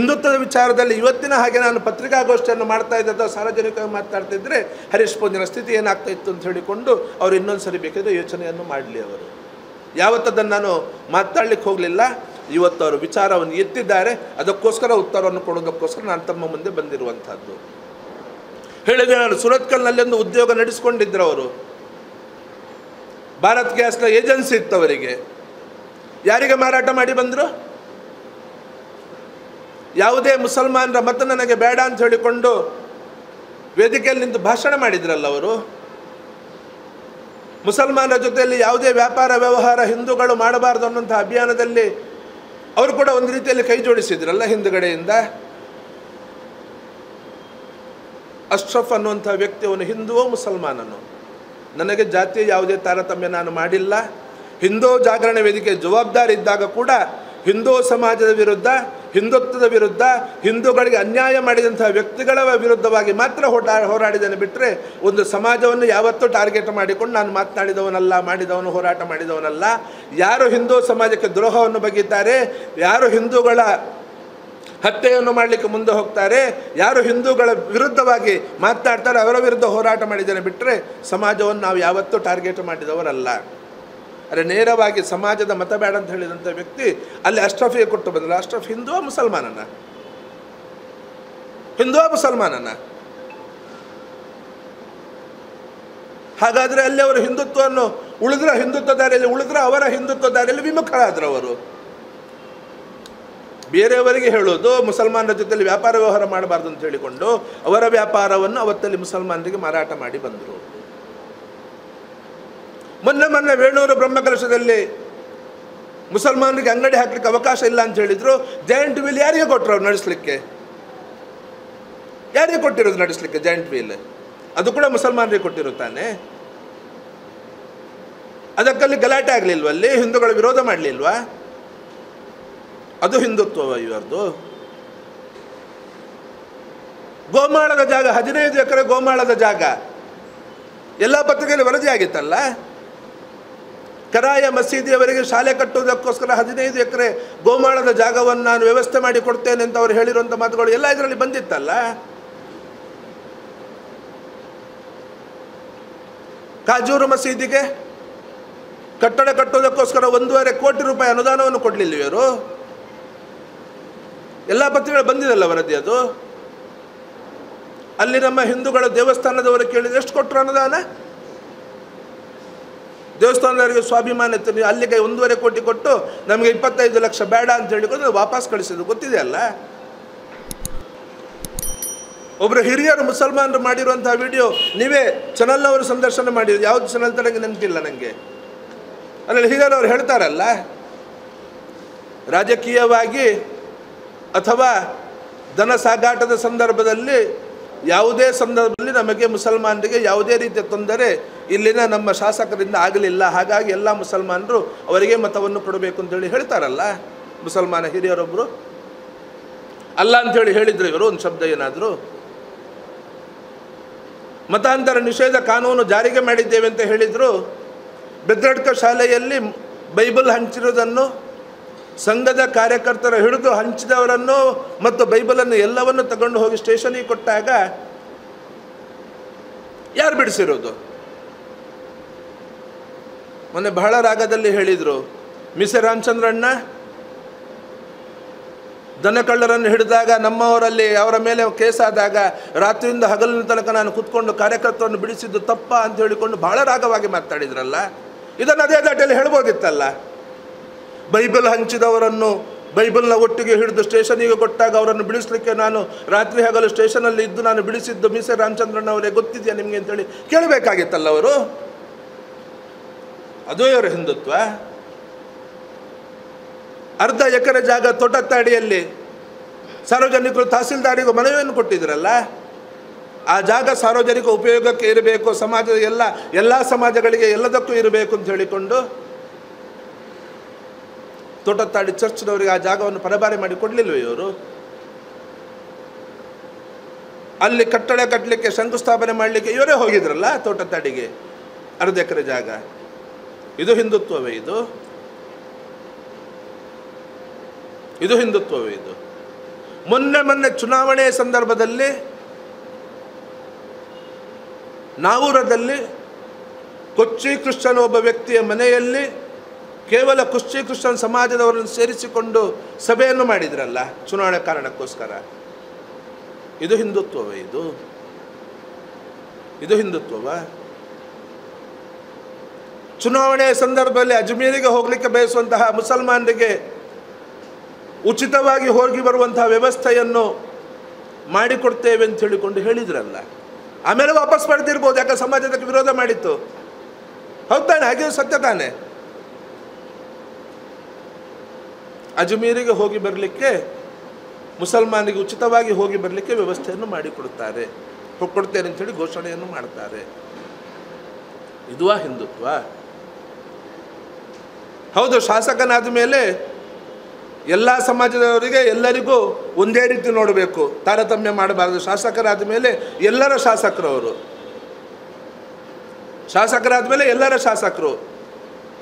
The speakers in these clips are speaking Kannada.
ಹಿಂದುತ್ವದ ವಿಚಾರದಲ್ಲಿ ಇವತ್ತಿನ ಹಾಗೆ ನಾನು ಪತ್ರಿಕಾಗೋಷ್ಠಿಯನ್ನು ಮಾಡ್ತಾ ಇದ್ದೆ ಅಥವಾ ಸಾರ್ವಜನಿಕವಾಗಿ ಮಾತಾಡ್ತಾ ಇದ್ದರೆ ಹರೀಶ್ ಪೂಂಜನ ಸ್ಥಿತಿ ಏನಾಗ್ತಾ ಇತ್ತು ಅಂತ ಹೇಳಿಕೊಂಡು ಅವರು ಇನ್ನೊಂದು ಸರಿ ಬೇಕಿದ್ರೆ ಯೋಚನೆಯನ್ನು ಮಾಡಲಿ ಅವರು. ಯಾವತ್ತದನ್ನು ನಾನು ಮಾತಾಡ್ಲಿಕ್ಕೆ ಹೋಗಲಿಲ್ಲ, ಇವತ್ತು ಅವರು ವಿಚಾರವನ್ನು ಎತ್ತಿದ್ದಾರೆ, ಅದಕ್ಕೋಸ್ಕರ ಉತ್ತರವನ್ನು ಕೊಡೋದಕ್ಕೋಸ್ಕರ ನಾನು ತಮ್ಮ ಮುಂದೆ ಬಂದಿರುವಂಥದ್ದು. ಹೇಳಿದೆ ನಾನು ಸುರತ್ಕಲ್ನಲ್ಲಿ ಒಂದು ಉದ್ಯೋಗ ನಡೆಸ್ಕೊಂಡಿದ್ರು ಅವರು. ಭಾರತ್ ಗ್ಯಾಸ್ನ ಏಜೆನ್ಸಿ ಇತ್ತು ಅವರಿಗೆ. ಯಾರಿಗೆ ಮಾರಾಟ ಮಾಡಿ ಬಂದರು? ಯಾವುದೇ ಮುಸಲ್ಮಾನರ ಮತ ನನಗೆ ಬೇಡ ಅಂತ ಹೇಳಿಕೊಂಡು ವೇದಿಕೆಯಲ್ಲಿ ನಿಂತು ಭಾಷಣ ಮಾಡಿದ್ರಲ್ಲ ಅವರು? ಮುಸಲ್ಮಾನರ ಜೊತೆಯಲ್ಲಿ ಯಾವುದೇ ವ್ಯಾಪಾರ, ವ್ಯವಹಾರ, ಹಿಂದೂಗಳು ಮಾಡಬಾರ್ದು ಅನ್ನೋಂಥ ಅಭಿಯಾನದಲ್ಲಿ ಅವರು ಕೂಡ ಒಂದು ರೀತಿಯಲ್ಲಿ ಕೈ ಜೋಡಿಸಿದ್ರಲ್ಲ ಹಿಂದುಗಡೆಯಿಂದ? ಅಶ್ರಫ್ ಅನ್ನುವಂಥ ವ್ಯಕ್ತಿ ಅವನು ಹಿಂದೂ ಮುಸಲ್ಮಾನನು? ನನಗೆ ಜಾತಿಯ ಯಾವುದೇ ತಾರತಮ್ಯ ನಾನು ಮಾಡಿಲ್ಲ. ಹಿಂದೂ ಜಾಗರಣ ವೇದಿಕೆ ಜವಾಬ್ದಾರಿ ಇದ್ದಾಗ ಕೂಡ ಹಿಂದೂ ಸಮಾಜದ ವಿರುದ್ಧ ಹಿಂದುತ್ವದ ವಿರುದ್ಧ ಹಿಂದೂಗಳಿಗೆ ಅನ್ಯಾಯ ಮಾಡಿದಂತಹ ವ್ಯಕ್ತಿಗಳ ವಿರುದ್ಧವಾಗಿ ಮಾತ್ರ ಹೋಟಾ, ಹೋರಾಡಿದ್ದೇನೆ ಬಿಟ್ಟರೆ ಒಂದು ಸಮಾಜವನ್ನು ಯಾವತ್ತೂ ಟಾರ್ಗೆಟ್ ಮಾಡಿಕೊಂಡು ನಾನು ಮಾತನಾಡಿದವನಲ್ಲ, ಮಾಡಿದವನು ಹೋರಾಟ ಮಾಡಿದವನಲ್ಲ. ಯಾರು ಹಿಂದೂ ಸಮಾಜಕ್ಕೆ ದ್ರೋಹವನ್ನು ಬಗೆಯುತ್ತಾರೆ ಯಾರು ಹಿಂದೂಗಳ ಹತ್ಯೆಯನ್ನು ಮಾಡಲಿಕ್ಕೆ ಮುಂದೆ ಹೋಗ್ತಾರೆ, ಯಾರು ಹಿಂದೂಗಳ ವಿರುದ್ಧವಾಗಿ ಮಾತನಾಡ್ತಾರೆ ಅವರ ವಿರುದ್ಧ ಹೋರಾಟ ಮಾಡಿದ್ದೇನೆ ಬಿಟ್ಟರೆ ಸಮಾಜವನ್ನು ನಾವು ಯಾವತ್ತೂ ಟಾರ್ಗೆಟ್ ಮಾಡಿದವರಲ್ಲ ಅರೆ ನೇರವಾಗಿ ಸಮಾಜದ ಮತ ಬೇಡ ಅಂತ ಹೇಳಿದಂಥ ವ್ಯಕ್ತಿ ಅಲ್ಲಿ ಅಷ್ಟ್ರಫಿಯ ಕೊಟ್ಟು ಬಂದರು ಅಷ್ಟ್ರಫ್ ಹಿಂದೂ ಮುಸಲ್ಮಾನನ? ಹಿಂದೂ ಮುಸಲ್ಮಾನನ? ಹಾಗಾದರೆ ಅಲ್ಲಿ ಅವರು ಹಿಂದುತ್ವವನ್ನು ಉಳಿದ್ರ ಹಿಂದುತ್ವ ದಾರಿಯಲ್ಲಿ, ಉಳಿದ್ರ ಅವರ ಹಿಂದುತ್ವ ದಾರಿಯಲ್ಲಿ ವಿಮುಖರಾದರು ಅವರು. ಬೇರೆಯವರಿಗೆ ಹೇಳೋದು, ಮುಸಲ್ಮಾನರ ಜೊತೆಲಿ ವ್ಯಾಪಾರ ವ್ಯವಹಾರ ಮಾಡಬಾರ್ದು ಅಂತ ಹೇಳಿಕೊಂಡು ಅವರ ವ್ಯಾಪಾರವನ್ನು ಅವತ್ತಲ್ಲಿ ಮುಸಲ್ಮಾನರಿಗೆ ಮಾರಾಟ ಮಾಡಿ ಬಂದರು. ಮೊನ್ನೆ ಮೊನ್ನೆ ವೇಣೂರು ಬ್ರಹ್ಮಕಲಶದಲ್ಲಿ ಮುಸಲ್ಮಾನರಿಗೆ ಅಂಗಡಿ ಹಾಕಲಿಕ್ಕೆ ಅವಕಾಶ ಇಲ್ಲ ಅಂತ ಹೇಳಿದ್ರು. ಜಾಯಿಂಟ್ ವೀಲ್ ಯಾರಿಗೆ ಕೊಟ್ಟರು ಅವ್ರು ನಡೆಸಲಿಕ್ಕೆ? ಯಾರಿಗೆ ಕೊಟ್ಟಿರೋದು ನಡೆಸಲಿಕ್ಕೆ ಜಾಯಿಂಟ್ ವೀಲ್ ಅದು ಕೂಡ ಮುಸಲ್ಮಾನರಿಗೆ ಕೊಟ್ಟಿರುತ್ತಾನೆ ಅದಕ್ಕಲ್ಲಿ ಗಲಾಟೆ ಆಗಲಿಲ್ವಲ್ಲಿ ಹಿಂದೂಗಳ ವಿರೋಧ ಮಾಡಲಿಲ್ವಾ? ಅದು ಹಿಂದುತ್ವವ ಇವರದು ಗೋಮಾಳದ ಜಾಗ, ಹದಿನೈದು ಎಕರೆ ಗೋಮಾಳದ ಜಾಗ. ಎಲ್ಲ ಪತ್ರಿಕೆಯಲ್ಲಿ ವರದಿ ಆಗಿತ್ತಲ್ಲ ಕರಾಯ ಮಸೀದಿಯವರಿಗೆ ಶಾಲೆ ಕಟ್ಟುವುದಕ್ಕೋಸ್ಕರ ಹದಿನೈದು ಎಕರೆ ಗೋಮಾಳದ ಜಾಗವನ್ನು ನಾನು ವ್ಯವಸ್ಥೆ ಮಾಡಿ ಕೊಡ್ತೇನೆ ಅಂತ ಅವರು ಹೇಳಿರುವಂಥ ಮಾತುಗಳು ಎಲ್ಲ ಇದರಲ್ಲಿ ಬಂದಿತ್ತಲ್ಲ? ಕಾಜೂರು ಮಸೀದಿಗೆ ಕಟ್ಟಡ ಕಟ್ಟುವುದಕ್ಕೋಸ್ಕರ ಒಂದೂವರೆ ಕೋಟಿ ರೂಪಾಯಿ ಅನುದಾನವನ್ನು ಕೊಡಲಿಲ್ಲ ಇವರು? ಎಲ್ಲ ಪತ್ರಿಕೆಗಳು ಬಂದಿದಲ್ಲ ವರದಿ ಅದು? ಅಲ್ಲಿ ನಮ್ಮ ಹಿಂದೂಗಳ ದೇವಸ್ಥಾನದವರು ಕೇಳಿದ್ರೆ ಎಷ್ಟು ಕೊಟ್ಟರು ಅನುದಾನ? ದೇವಸ್ಥಾನದವರಿಗೆ ಸ್ವಾಭಿಮಾನ ಇತ್ತು. ಅಲ್ಲಿಗೆ ಒಂದೂವರೆ ಕೋಟಿ ಕೊಟ್ಟು ನಮಗೆ ಇಪ್ಪತ್ತೈದು ಲಕ್ಷ ಬೇಡ ಅಂತ ಹೇಳಿಕೊಂಡು ವಾಪಸ್ ಕಳಿಸಿದ್ರು. ಗೊತ್ತಿದೆ ಅಲ್ಲ? ಒಬ್ಬರು ಹಿರಿಯರು ಮುಸಲ್ಮಾನರು ಮಾಡಿರುವಂತಹ ವಿಡಿಯೋ ನೀವೇ ಚಾನಲ್ನವರು ಸಂದರ್ಶನ ಮಾಡಿರೋದು ಯಾವ್ದು ಚನಲ್ ತನಗೆ ನೆನಪಿಲ್ಲ ನನಗೆ ಅದರಲ್ಲಿ ಹಿರಿಯರು ಅವ್ರು ಹೇಳ್ತಾರಲ್ಲ, ರಾಜಕೀಯವಾಗಿ ಅಥವಾ ಧನ ಸಾಗಾಟದ ಸಂದರ್ಭದಲ್ಲಿ ಯಾವುದೇ ಸಂದರ್ಭದಲ್ಲಿ ನಮಗೆ ಮುಸಲ್ಮಾನರಿಗೆ ಯಾವುದೇ ರೀತಿಯ ತೊಂದರೆ ಇಲ್ಲಿನ ನಮ್ಮ ಶಾಸಕರಿಂದ ಆಗಲಿಲ್ಲ. ಹಾಗಾಗಿ ಎಲ್ಲ ಮುಸಲ್ಮಾನರು ಅವರಿಗೆ ಮತವನ್ನು ಕೊಡಬೇಕು ಅಂತೇಳಿ ಹೇಳ್ತಾರಲ್ಲ. ಮುಸಲ್ಮಾನ ಹಿರಿಯರೊಬ್ಬರು ಅಲ್ಲ ಅಂತೇಳಿ ಹೇಳಿದ್ರು ಇವರು, ಒಂದು ಶಬ್ದ ಏನಾದರೂ? ಮತಾಂತರ ನಿಷೇಧ ಕಾನೂನು ಜಾರಿಗೆ ಮಾಡಿದ್ದೇವೆ ಅಂತ ಹೇಳಿದರು. ಬೆದ್ರಡ್ಕ ಶಾಲೆಯಲ್ಲಿ ಬೈಬಲ್ ಹಂಚಿರೋದನ್ನು ಸಂಘದ ಕಾರ್ಯಕರ್ತರ ಹಿಡಿದು ಹಂಚಿದವರನ್ನು ಮತ್ತು ಬೈಬಲನ್ನು ಎಲ್ಲವನ್ನು ತಗೊಂಡು ಹೋಗಿ ಸ್ಟೇಷನಿಗೆ ಕೊಟ್ಟಾಗ ಯಾರು ಬಿಡಿಸಿರೋದು? ಮೊನ್ನೆ ಬಹಳ ರಾಗದಲ್ಲಿ ಹೇಳಿದರು ಮಿಸೆ ರಾಮಚಂದ್ರಣ್ಣ, ದನಕಳ್ಳರನ್ನು ಹಿಡಿದಾಗ ನಮ್ಮವರಲ್ಲಿ ಅವರ ಮೇಲೆ ಕೇಸಾದಾಗ ರಾತ್ರಿಯಿಂದ ಹಗಲಿನ ತನಕ ನಾನು ಕೂತ್ಕೊಂಡು ಕಾರ್ಯಕರ್ತರನ್ನು ಬಿಡಿಸಿದ್ದು ತಪ್ಪ ಅಂತ ಹೇಳಿಕೊಂಡು ಬಹಳ ರಾಗವಾಗಿ ಮಾತಾಡಿದ್ರಲ್ಲ? ಇದನ್ನು ಅದೇ ದಾಟಿಯಲ್ಲಿ ಹೇಳ್ಬೋದಿತ್ತಲ್ಲ? ಬೈಬಲ್ ಹಂಚಿದವರನ್ನು, ಬೈಬಲ್ನ ಒಟ್ಟಿಗೆ ಹಿಡಿದು ಸ್ಟೇಷನಿಗೆ ಕೊಟ್ಟಾಗ ಅವರನ್ನು ಬಿಡಿಸಲಿಕ್ಕೆ ನಾನು ರಾತ್ರಿ ಹಗಲು ಸ್ಟೇಷನಲ್ಲಿ ಇದ್ದು ನಾನು ಬಿಡಿಸಿದ್ದು ಮೀಸೆ ರಾಮಚಂದ್ರನ್ ಅವರೇ ಗೊತ್ತಿದೆಯಾ ನಿಮಗೆ ಅಂತೇಳಿ ಕೇಳಬೇಕಾಗಿತ್ತಲ್ಲ ಅವರು? ಅದು ಇವರ ಹಿಂದುತ್ವ? ಅರ್ಧ ಎಕರೆ ಜಾಗ ತೋಟತ್ತಾಡಿಯಲ್ಲಿ ಸಾರ್ವಜನಿಕರು ತಹಸೀಲ್ದಾರಿಗೂ ಮನವಿಯನ್ನು ಕೊಟ್ಟಿದ್ರಲ್ಲ? ಆ ಜಾಗ ಸಾರ್ವಜನಿಕ ಉಪಯೋಗಕ್ಕೆ ಇರಬೇಕು, ಸಮಾಜದ ಎಲ್ಲ ಎಲ್ಲ ಸಮಾಜಗಳಿಗೆ ಎಲ್ಲದಕ್ಕೂ ಇರಬೇಕು ಅಂತ ಹೇಳಿಕೊಂಡು ತೋಟತ್ತಾಡಿ ಚರ್ಚ್ನವರಿಗೆ ಆ ಜಾಗವನ್ನು ಪರಭಾರಿ ಮಾಡಿ ಕೊಡಲಿಲ್ವ ಇವರು? ಅಲ್ಲಿ ಕಟ್ಟಡ ಕಟ್ಟಲಿಕ್ಕೆ ಶಂಕುಸ್ಥಾಪನೆ ಮಾಡಲಿಕ್ಕೆ ಇವರೇ ಹೋಗಿದ್ರಲ್ಲ ತೋಟತ್ತಾಡಿಗೆ ಅರ್ಧ ಎಕರೆ ಜಾಗ. ಇದು ಹಿಂದುತ್ವವೇ ಇದು? ಇದು ಹಿಂದುತ್ವವೇ ಇದು? ಮೊನ್ನೆ ಮೊನ್ನೆ ಚುನಾವಣೆ ಸಂದರ್ಭದಲ್ಲಿ ನಾವೂರದಲ್ಲಿ ಕೊಚ್ಚಿ ಕ್ರಿಶ್ಚನ್ ಒಬ್ಬ ವ್ಯಕ್ತಿಯ ಮನೆಯಲ್ಲಿ ಕೇವಲ ಕುಶ್ಚಿ ಕೃಷ್ಣನ್ ಸಮಾಜದವರನ್ನು ಸೇರಿಸಿಕೊಂಡು ಸಭೆಯನ್ನು ಮಾಡಿದ್ರಲ್ಲ ಚುನಾವಣೆ ಕಾರಣಕ್ಕೋಸ್ಕರ. ಇದು ಹಿಂದುತ್ವವೇ ಇದು? ಇದು ಹಿಂದುತ್ವವ? ಚುನಾವಣೆ ಸಂದರ್ಭದಲ್ಲಿ ಅಜ್ಮೀರಿಗೆ ಹೋಗಲಿಕ್ಕೆ ಬಯಸುವಂತಹ ಮುಸಲ್ಮಾನರಿಗೆ ಉಚಿತವಾಗಿ ಹೋಗಿ ಬರುವಂತಹ ವ್ಯವಸ್ಥೆಯನ್ನು ಮಾಡಿಕೊಡ್ತೇವೆ ಅಂತ ಹೇಳಿಕೊಂಡು ಹೇಳಿದ್ರಲ್ಲ. ಆಮೇಲೆ ವಾಪಸ್ ಪಡೆದಿರ್ಬೋದು, ಯಾಕೆ ಸಮಾಜ ವಿರೋಧ ಮಾಡಿತ್ತು? ಹೌದಾನೆ ಹಾಗೆ ಸತ್ಯ ತಾನೆ. ಅಜ್ಮೀರಿಗೆ ಹೋಗಿ ಬರಲಿಕ್ಕೆ, ಮುಸಲ್ಮಾನಿಗೆ ಉಚಿತವಾಗಿ ಹೋಗಿ ಬರಲಿಕ್ಕೆ ವ್ಯವಸ್ಥೆಯನ್ನು ಮಾಡಿಕೊಡುತ್ತಾರೆ. ಕೊಡ್ತೇನೆ ಅಂತೇಳಿ ಘೋಷಣೆಯನ್ನು ಮಾಡ್ತಾರೆ. ಇದುವಾ ಹಿಂದುತ್ವ? ಹೌದು, ಶಾಸಕನಾದ ಮೇಲೆ ಎಲ್ಲ ಸಮಾಜದವರಿಗೆ ಎಲ್ಲರಿಗೂ ಒಂದೇ ರೀತಿ ನೋಡಬೇಕು. ತಾರತಮ್ಯ ಮಾಡಬಾರದು. ಶಾಸಕರಾದ ಮೇಲೆ ಎಲ್ಲರ ಶಾಸಕರವರು. ಶಾಸಕರಾದ ಮೇಲೆ ಎಲ್ಲರ ಶಾಸಕರು.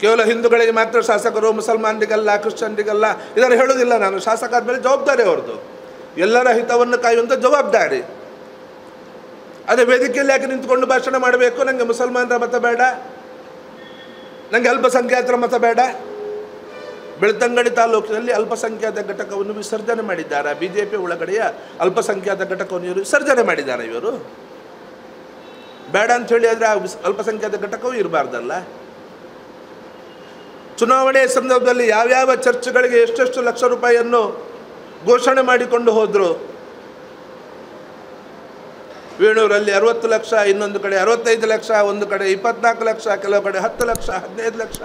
ಕೇವಲ ಹಿಂದೂಗಳಿಗೆ ಮಾತ್ರ ಶಾಸಕರು, ಮುಸಲ್ಮಾನರಿಗಲ್ಲ, ಕ್ರಿಶ್ಚಿಯನ್ರಿಗಲ್ಲ, ಇದನ್ನು ಹೇಳೋದಿಲ್ಲ ನಾನು. ಶಾಸಕ ಆದಮೇಲೆ ಜವಾಬ್ದಾರಿ ಅವ್ರದ್ದು. ಎಲ್ಲರ ಹಿತವನ್ನು ಕಾಯುವಂಥ ಜವಾಬ್ದಾರಿ. ಅದೇ ವೇದಿಕೆಯಲ್ಲಿ ಯಾಕೆ ನಿಂತ್ಕೊಂಡು ಭಾಷಣ ಮಾಡಬೇಕು? ನನಗೆ ಮುಸಲ್ಮಾನರ ಮತ ಬೇಡ. ನನಗೆ ಅಲ್ಪಸಂಖ್ಯಾತರ ಮತ ಬೇಡ. ಬೆಳ್ತಂಗಡಿ ತಾಲೂಕಿನಲ್ಲಿ ಅಲ್ಪಸಂಖ್ಯಾತ ಘಟಕವನ್ನು ವಿಸರ್ಜನೆ ಮಾಡಿದ್ದಾರೆ. ಬಿ ಜೆ ಪಿ ಒಳಗಡೆಯ ಅಲ್ಪಸಂಖ್ಯಾತ ಘಟಕವನ್ನು ಇವರು ವಿಸರ್ಜನೆ ಮಾಡಿದ್ದಾರೆ ಇವರು. ಬೇಡ ಅಂತ ಹೇಳಿ ಆದರೆ ಆ ಅಲ್ಪಸಂಖ್ಯಾತ ಘಟಕವೂ ಇರಬಾರ್ದಲ್ಲ. ಚುನಾವಣೆ ಸಂದರ್ಭದಲ್ಲಿ ಯಾವ್ಯಾವ ಚರ್ಚ್ಗಳಿಗೆ ಎಷ್ಟೆಷ್ಟು ಲಕ್ಷ ರೂಪಾಯಿಯನ್ನು ಘೋಷಣೆ ಮಾಡಿಕೊಂಡು ಹೋದರು ವೇಣೂರಲ್ಲಿ ಅರವತ್ತು ಲಕ್ಷ, ಇನ್ನೊಂದು ಕಡೆ ಅರವತ್ತೈದು ಲಕ್ಷ, ಒಂದು ಕಡೆ ಇಪ್ಪತ್ನಾಲ್ಕು ಲಕ್ಷ, ಕೆಲವು ಕಡೆ ಹತ್ತು ಲಕ್ಷ, ಹದಿನೈದು ಲಕ್ಷ.